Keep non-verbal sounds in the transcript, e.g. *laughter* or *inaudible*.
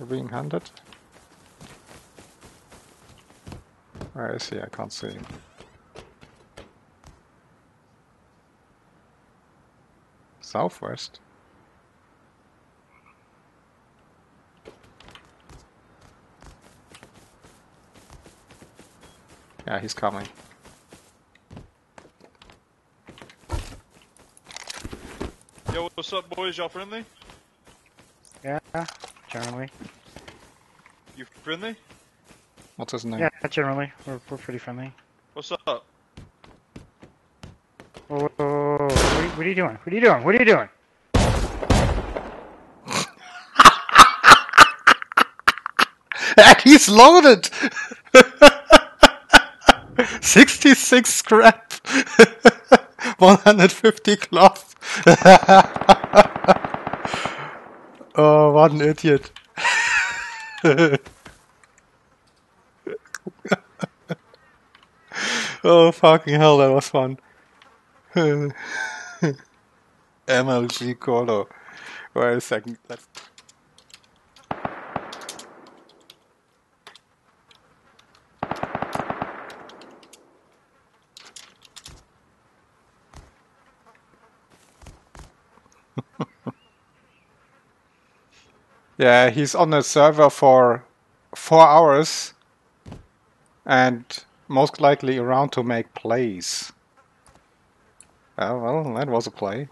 You're being hunted? Oh, Where is he? I can't see him. Southwest? Yeah, he's coming. Yo, what's up, boys? Y'all friendly? Yeah, generally. You friendly? What's his name? Yeah, generally. We're, we're pretty friendly. What's up? Whoa, whoa, whoa, whoa, whoa. What, are you, what are you doing? What are you doing? What are you doing? *laughs* and he's loaded! *laughs* 66 scrap! *laughs* 150 cloth! What an idiot. oh, fucking hell, that was fun. MLG Colo. Wait a second. Let's *laughs* Yeah, he's on the server for four hours and most likely around to make plays. Oh, well, that was a play.